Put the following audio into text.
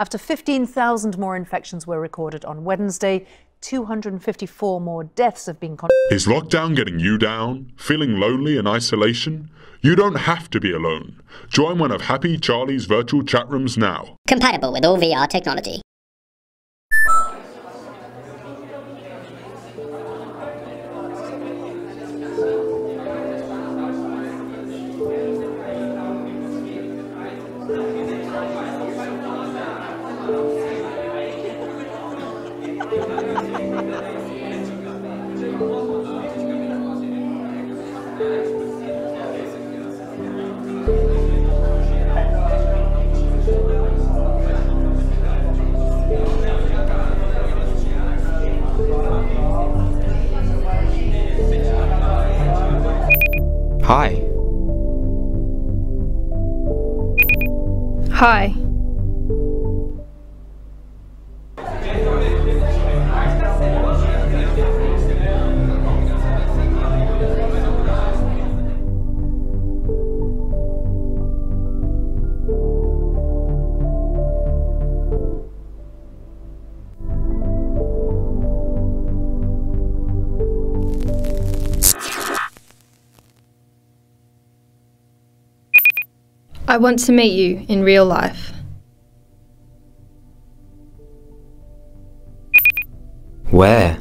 After 15,000 more infections were recorded on Wednesday, 254 more deaths have been. Con- Is lockdown getting you down? Feeling lonely in isolation? You don't have to be alone. Join one of Happy Charlie's virtual chat rooms now. Compatible with all VR technology. Hi. Hi. I want to meet you in real life. Where?